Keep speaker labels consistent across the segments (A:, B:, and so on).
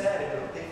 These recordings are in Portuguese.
A: cérebro tem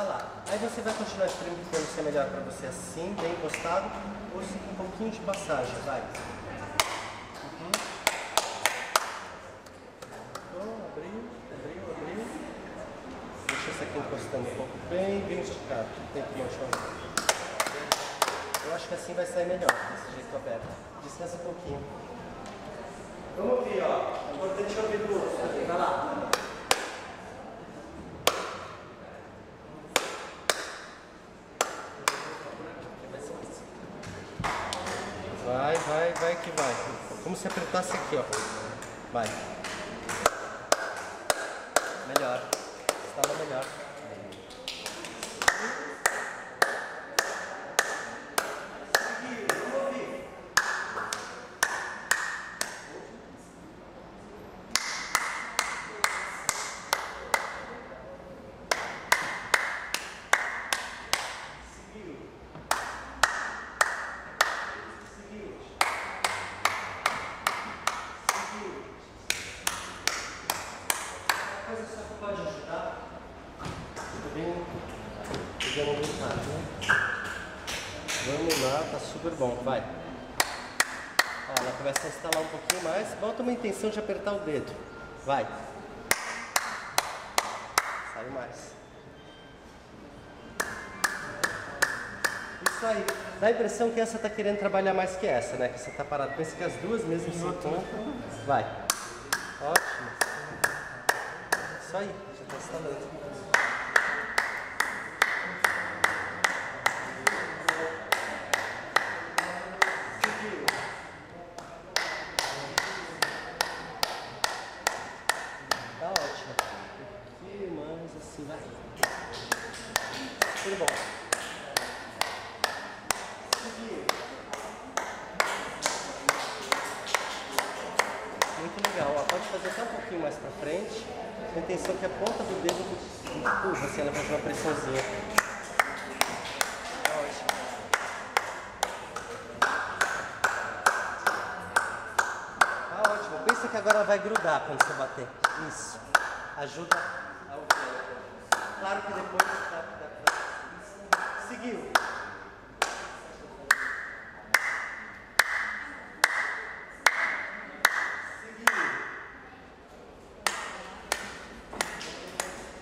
A: Aí você vai continuar espremendo se é melhor para você assim, bem encostado, ou com um pouquinho de passagem, vai. Uhum. Então, abriu, abriu, abriu. Deixa isso aqui encostando um pouco, bem, bem esticado. Tem que eu, eu acho que assim vai sair melhor, desse jeito aberto. Descansa um pouquinho. Vamos ver ó. É importante ouvir o Vai lá. vai que vai. Como se apertasse aqui, ó. Vai. sensação de apertar o dedo. Vai. Sai mais. Isso aí. Dá a impressão que essa tá querendo trabalhar mais que essa, né? Que essa tá parada. Pensa que as duas mesmo se encontram. Vai. Ótimo. Isso aí. Já tá instalando. Agora vai grudar quando você bater. Isso. Ajuda. Claro que depois dá. Seguiu. Seguiu.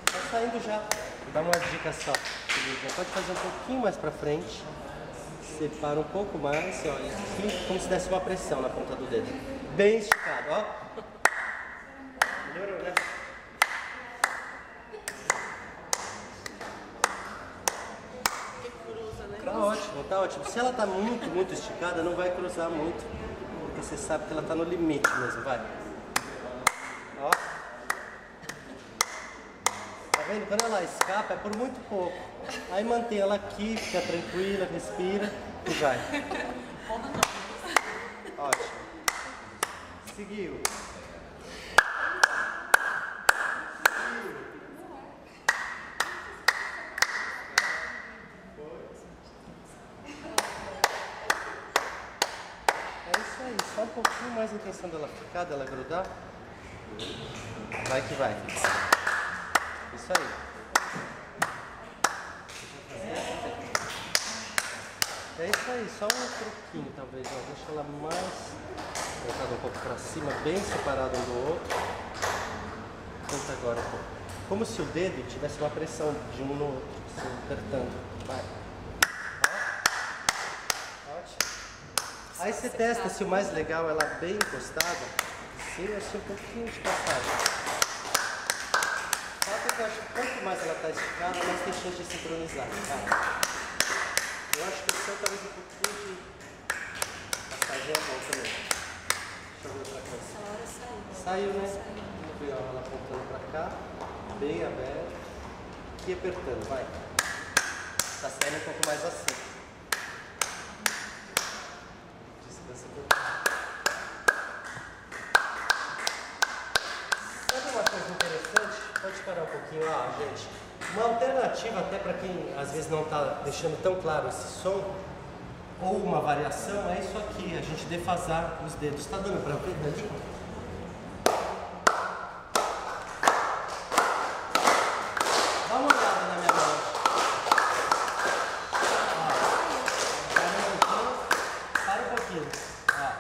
A: Tá saindo já. Vou dar uma dica só. Pode fazer um pouquinho mais pra frente. Separa um pouco mais, olha, como se desse uma pressão na ponta do dedo. Bem esticado, ó. Melhorou, né? Tá ótimo, tá ótimo. Se ela tá muito, muito esticada, não vai cruzar muito. Porque você sabe que ela tá no limite mesmo, vai. Ó. Tá vendo? Quando ela escapa é por muito pouco. Aí mantém ela aqui, fica tranquila, respira e vai. Ótimo. Seguiu. É isso aí, só um pouquinho mais a intenção dela ficar, dela grudar. Vai que vai. Isso aí. É isso aí, só um truquinho talvez, ó. Deixa ela mais voltada um pouco pra cima, bem separada um do outro. Tenta agora. Como se o dedo tivesse uma pressão de um no outro, assim, apertando. Vai. Ó. Ótimo. Aí você testa se o mais legal é ela bem encostada, sim, assim um pouquinho de passagem. Só que eu acho que quanto mais ela está esticada, mais tem chance de sincronizar. Tá? Eu acho que o seu talvez um pouquinho de passagem é bom também. Deixa eu ver outra coisa.
B: Saiu.
A: Saiu, né? Vamos ver ela apontando pra cá, bem aberto. E apertando, vai. Tá saindo um pouco mais assim. Descansa um pouquinho. Sabe uma coisa interessante? Pode parar um pouquinho gente. Uma alternativa até para quem às vezes não está deixando tão claro esse som, ou uma variação, é isso aqui, a gente defasar os dedos. Está dando para ver ali? Dá uma olhada na minha mão. Ó, para um pouquinho. Para um pouquinho. Ó,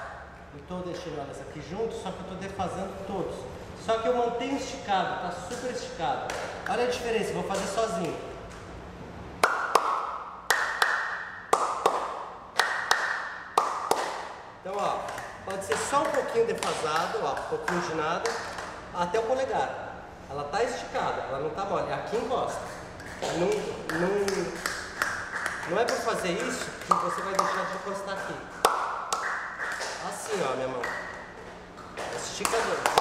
A: eu estou deixando elas aqui juntos, só que eu estou defasando todos. Só que eu mantenho esticado, tá super esticado. Olha a diferença, vou fazer sozinho. Então, ó, pode ser só um pouquinho defasado, ó, um pouquinho de nada, até o polegar. Ela tá esticada, ela não tá mole. Aqui encosta. Não, não, não é por fazer isso que você vai deixar de encostar aqui. Assim, ó, minha mão. Esticador,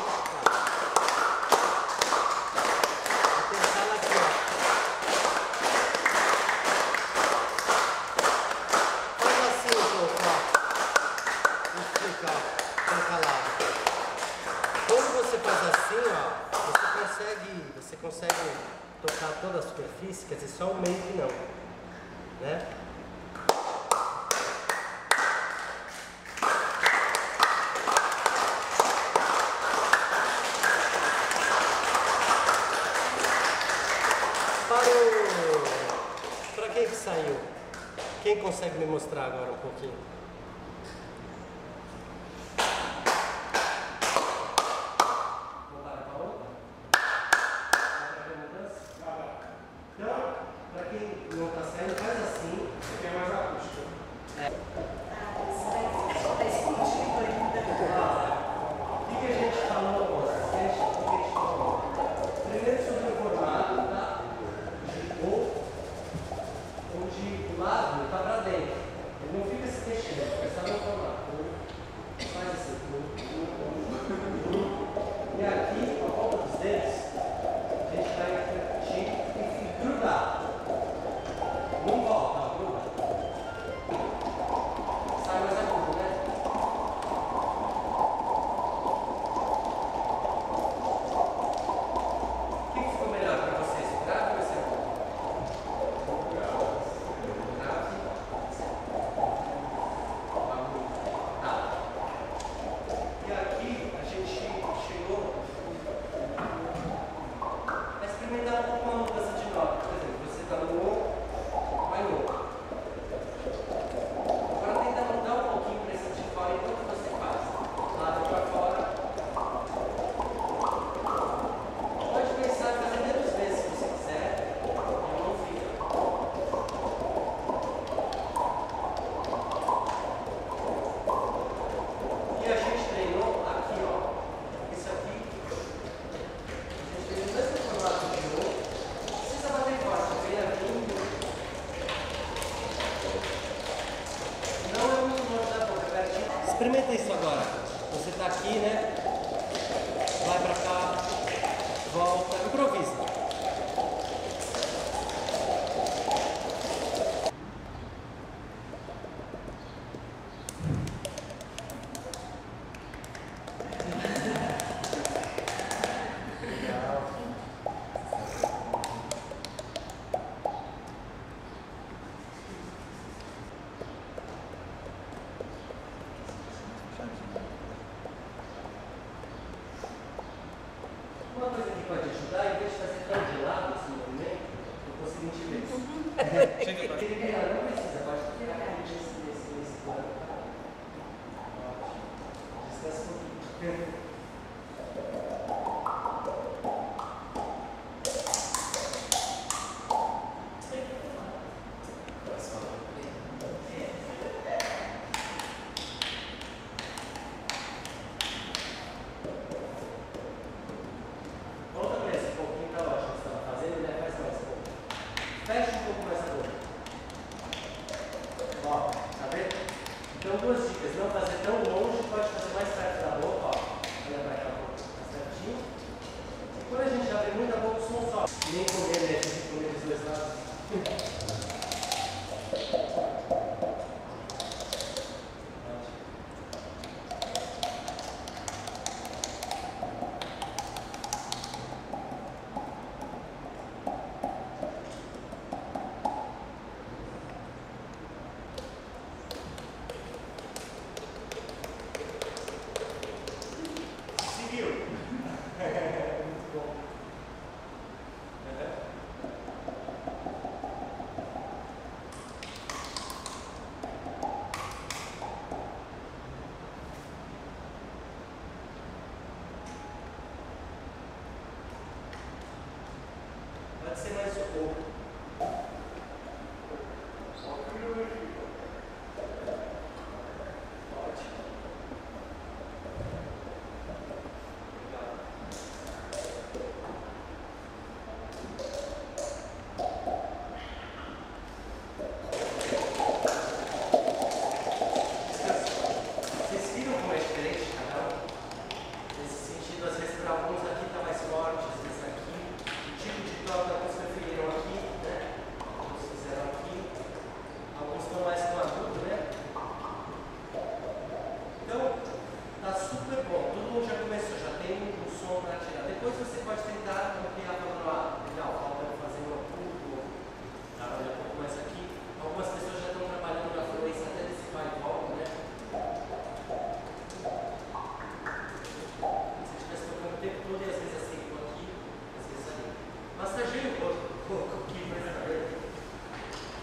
A: seu.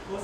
A: Tá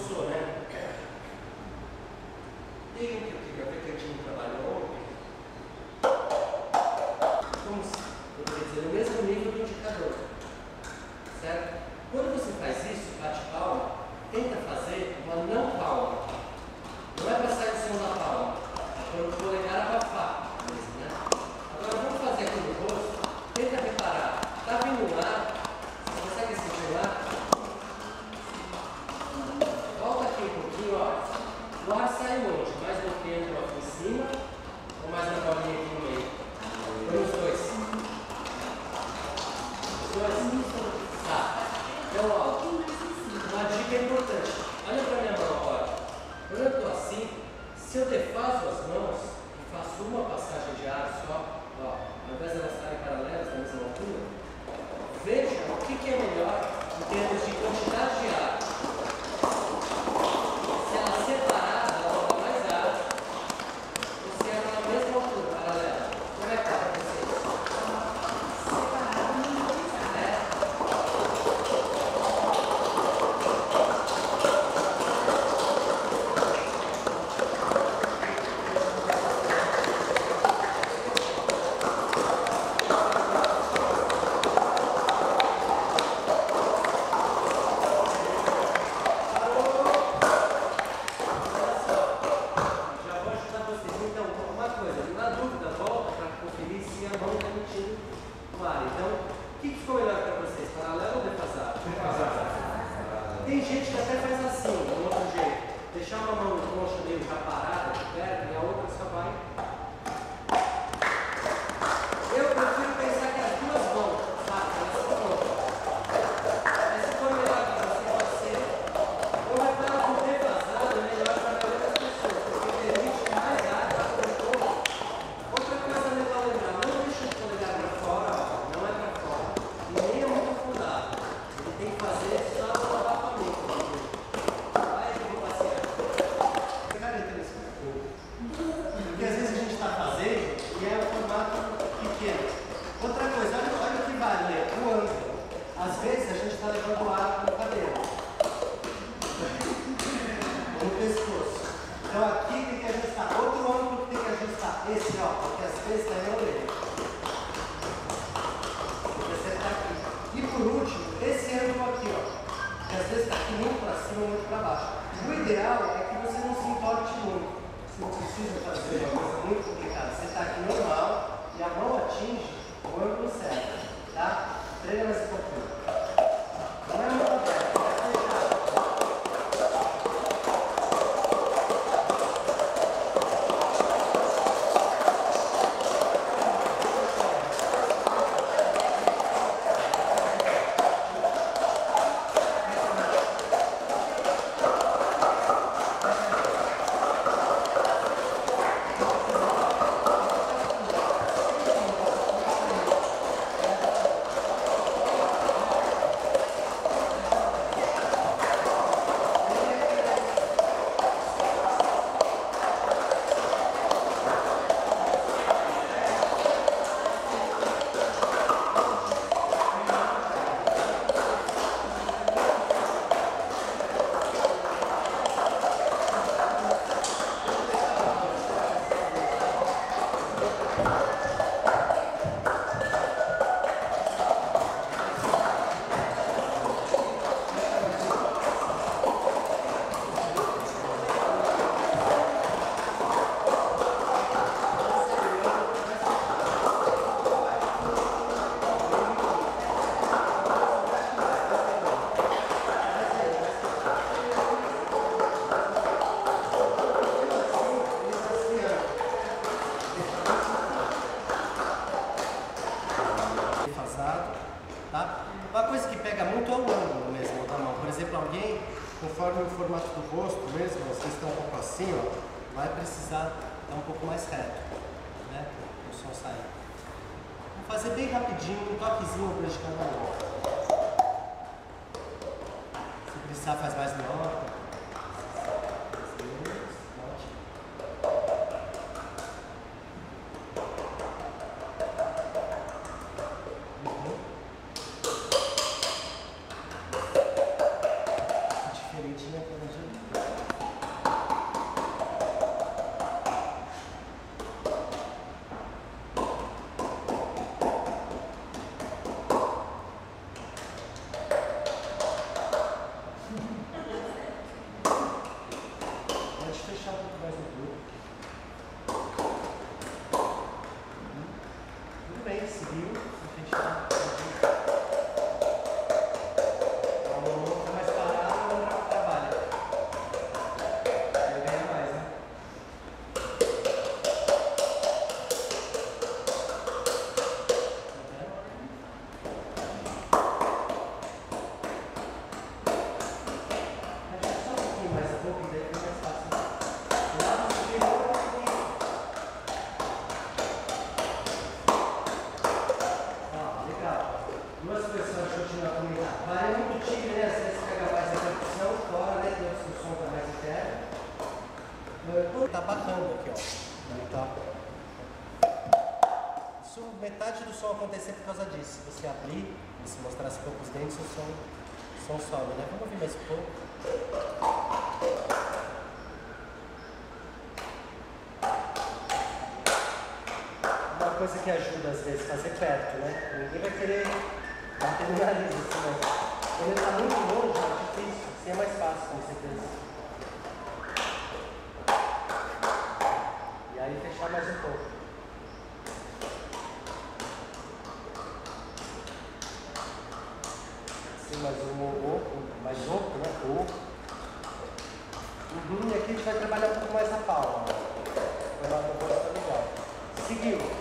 A: som sobe, né? Vamos ouvir mais um pouco. Uma coisa que ajuda às vezes a fazer perto, né? Ninguém vai querer bater no nariz, assim, né? quando ele tá muito longe, é difícil, assim é mais fácil, com certeza. E aí fechar mais um pouco. mais um pouco. Uhum, e aqui a gente vai trabalhar um pouco mais a palma. Vai dar uma proposta legal. Seguiu.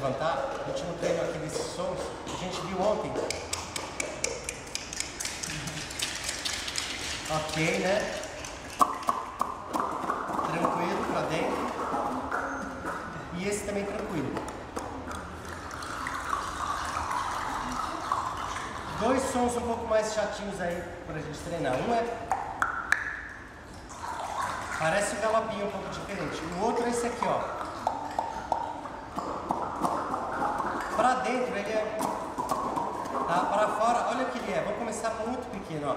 A: levantar, no último treino aqui desses sons, a gente viu ontem. Ok, né? Tranquilo pra dentro. E esse também tranquilo. Dois sons um pouco mais chatinhos aí pra gente treinar. Um é Parece um galopinho um pouco diferente. O outro é esse aqui, ó. Dentro ele é. Tá? Para fora, olha o que ele é. Vou começar muito pequeno, ó.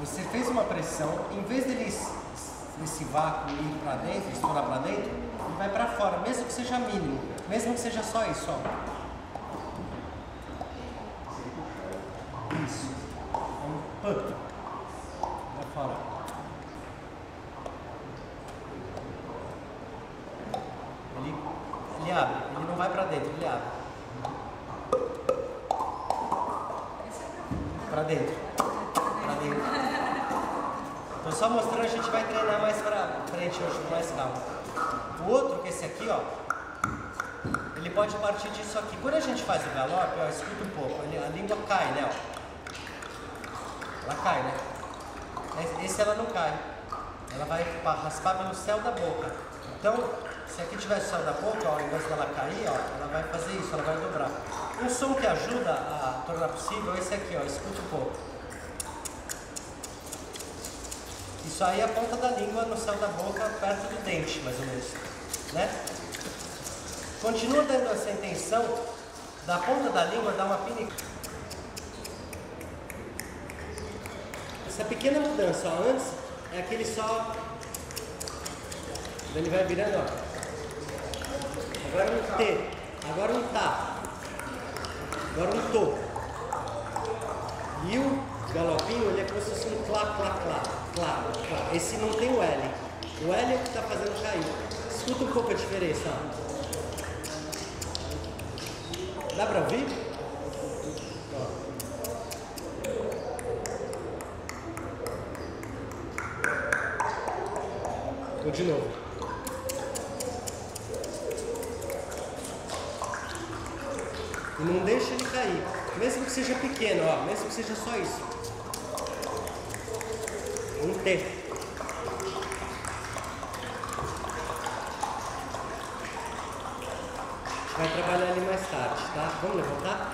A: Você fez uma pressão, em vez dele esse vácuo ir para dentro, estourar para dentro, ele vai para fora, mesmo que seja mínimo, mesmo que seja só isso, ó. Isso. É um pã. Vai fora. Ele, ele abre, ele não vai para dentro, ele abre. Para dentro. Para dentro. Estou só mostrando, a gente vai treinar mais para frente hoje, com mais calma. O outro, que é esse aqui, ó, ele pode partir disso aqui. Quando a gente faz o galope, ó, escuta um pouco, a língua cai, né, ó. Ela cai, né? Esse ela não cai. Ela vai raspar pelo céu da boca. Então, se aqui tiver o céu da boca, ao invés dela cair, ó, ela vai fazer isso, ela vai dobrar. Um som que ajuda a tornar possível é esse aqui, ó, escuta um pouco. Isso aí é a ponta da língua no céu da boca, perto do dente, mais ou menos. Né? Continua dando essa intenção da ponta da língua dar uma pinica. Essa pequena mudança, ó, antes é aquele só. Ele vai virando, ó. Agora um T, agora um Tá, agora um Tô. E o galopinho, ele é como se fosse um clá, clá, clá, clá, clá. Esse não tem o L. O L é o que está fazendo cair. Escuta um pouco a diferença. Dá para ouvir? Vou de novo. E não deixa ele cair. Mesmo que seja pequeno, ó, mesmo que seja só isso. Um T. Vai trabalhar ali mais tarde, tá? Vamos levantar?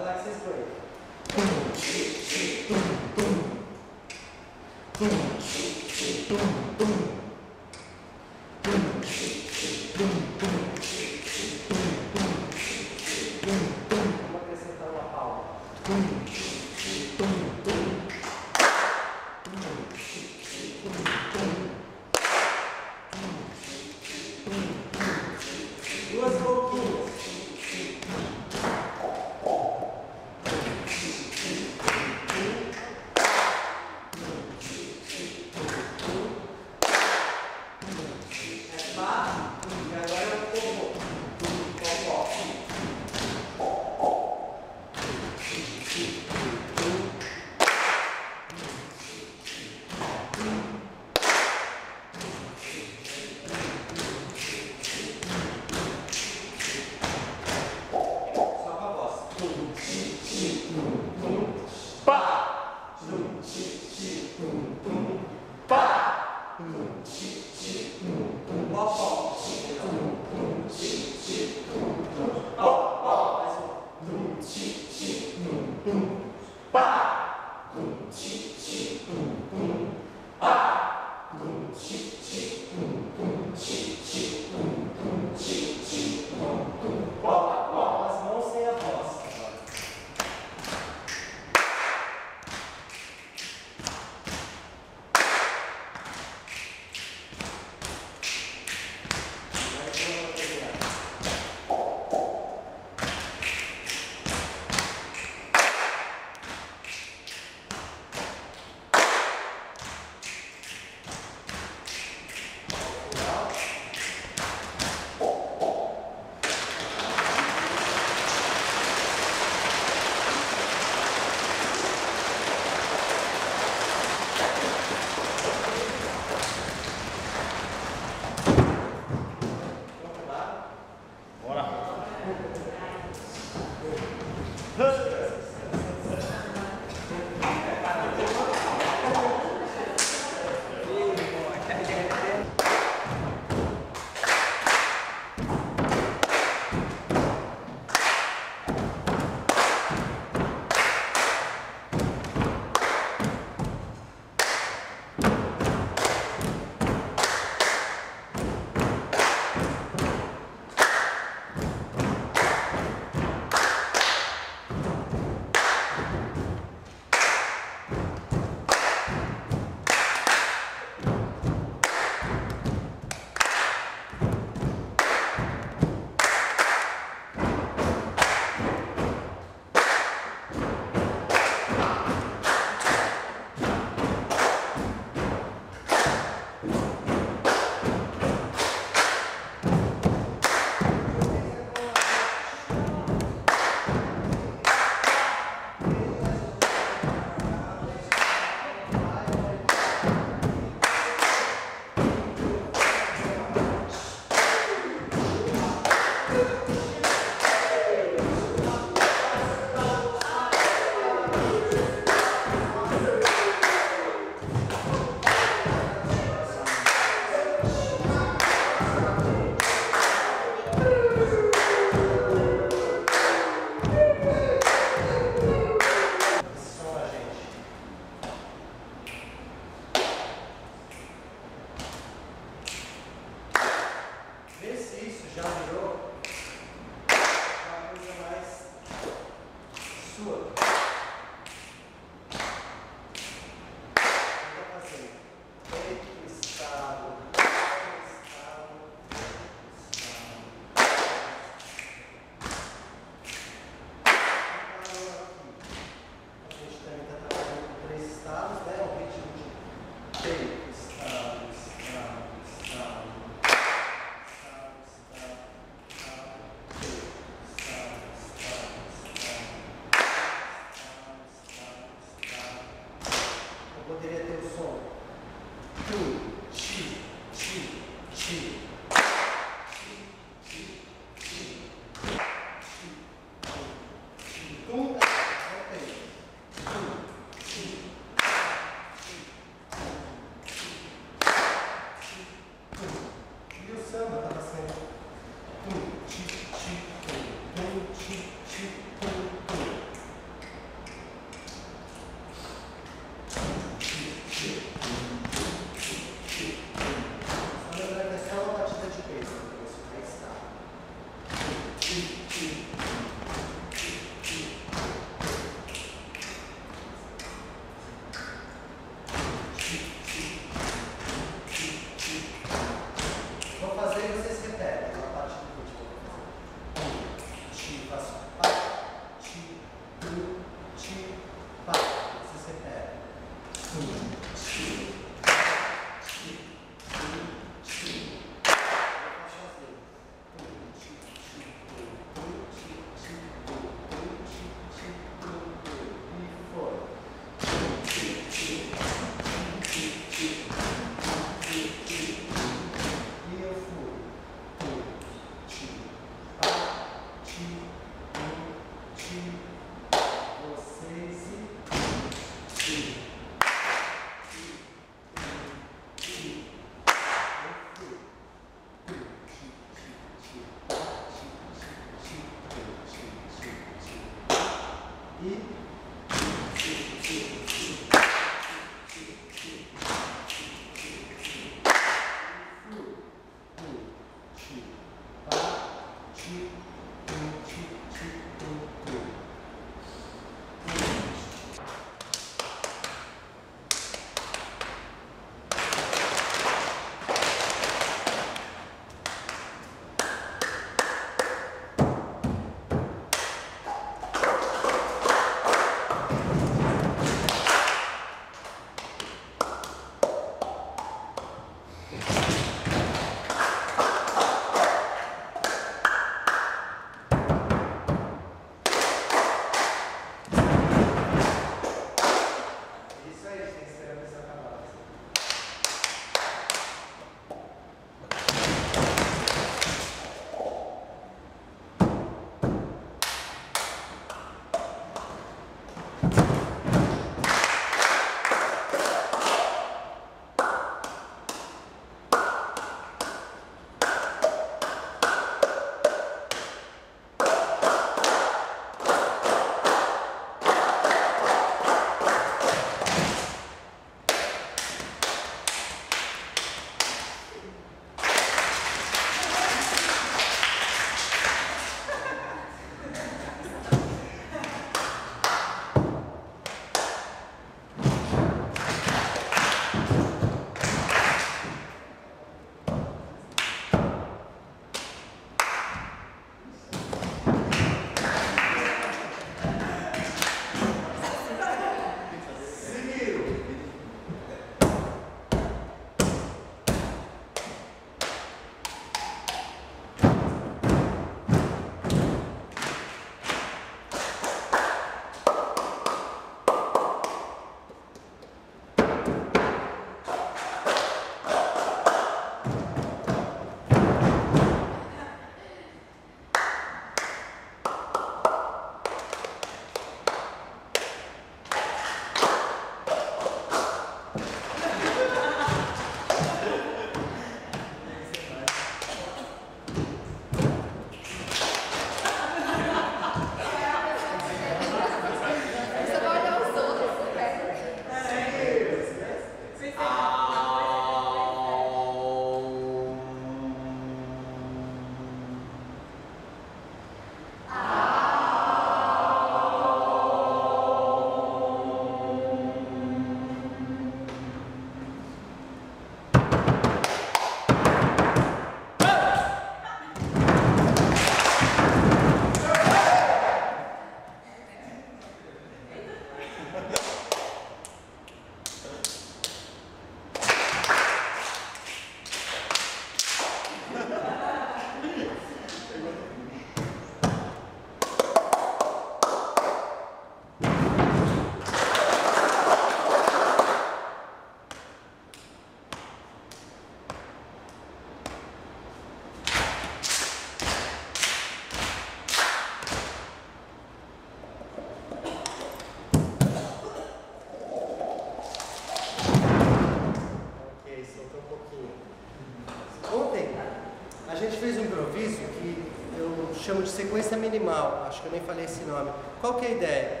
A: Qual que é a ideia?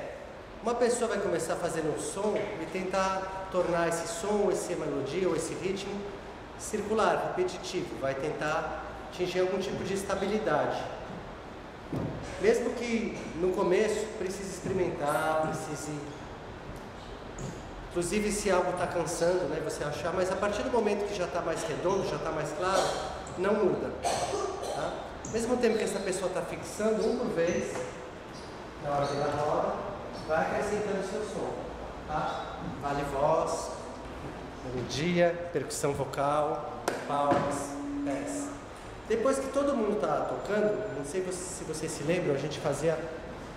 A: Uma pessoa vai começar fazendo um som e tentar tornar esse som, essa melodia ou esse ritmo circular, repetitivo, vai tentar atingir algum tipo de estabilidade. Mesmo que no começo precise experimentar, precise Inclusive, se algo está cansando, né, você achar, mas a partir do momento que já está mais redondo, já está mais claro, não muda. Tá? Mesmo tempo que essa pessoa está fixando um por vez, na hora da roda, vai acrescentando o seu som, tá? Vale voz, melodia, percussão vocal, palmas, pés. Depois que todo mundo está tocando, não sei se vocês se lembram, a gente fazia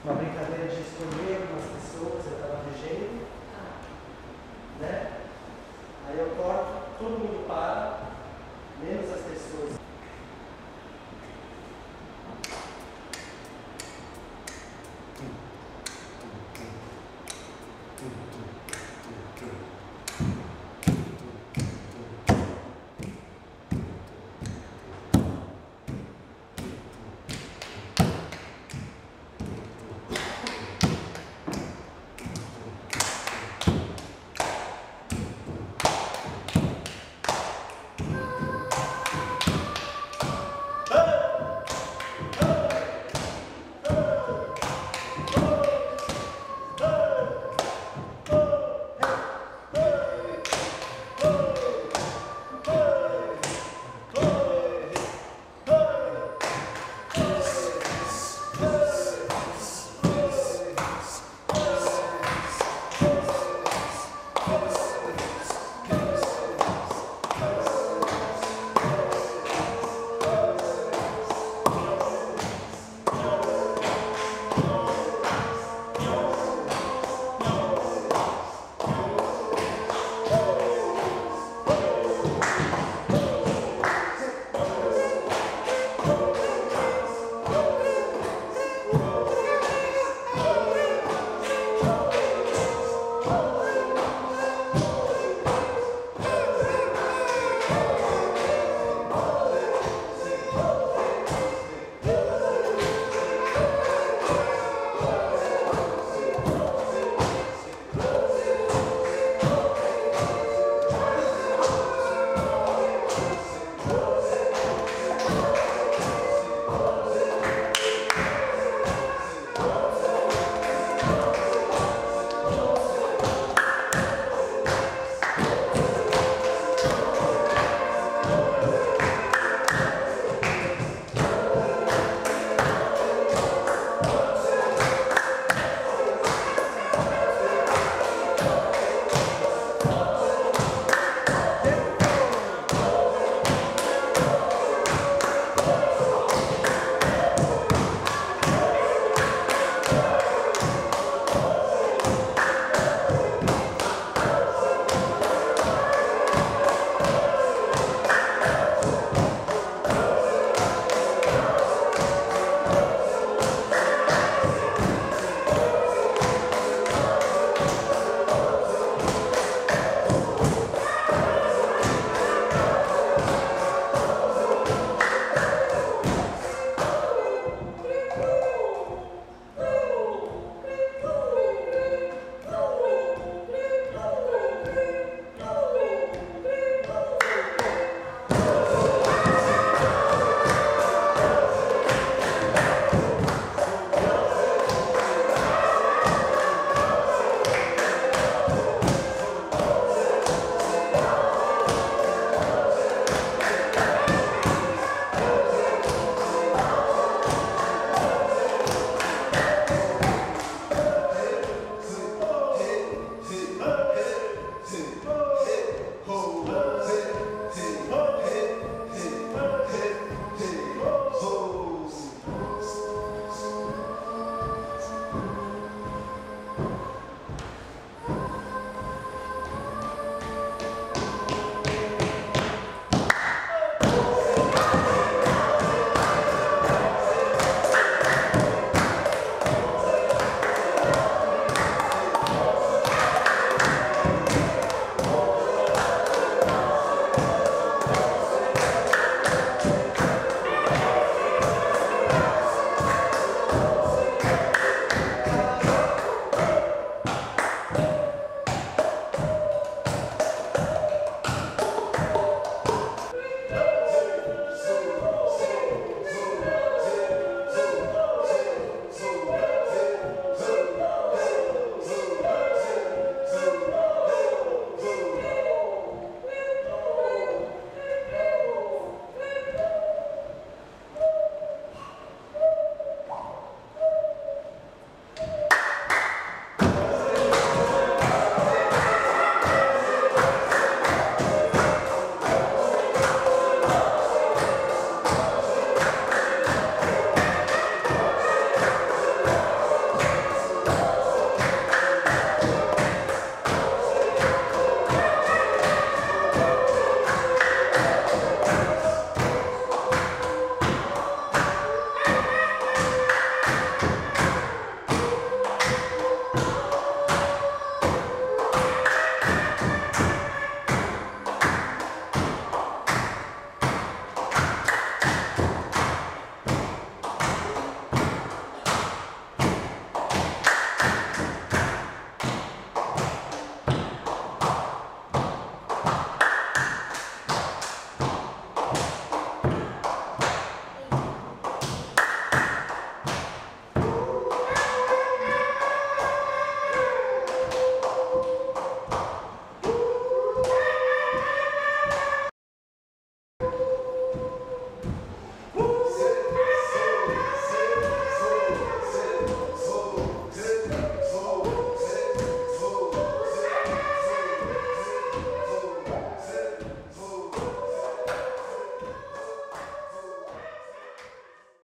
A: uma brincadeira de escolher algumas pessoas, eu estava regendo, né? Aí eu corto, todo mundo para, menos as pessoas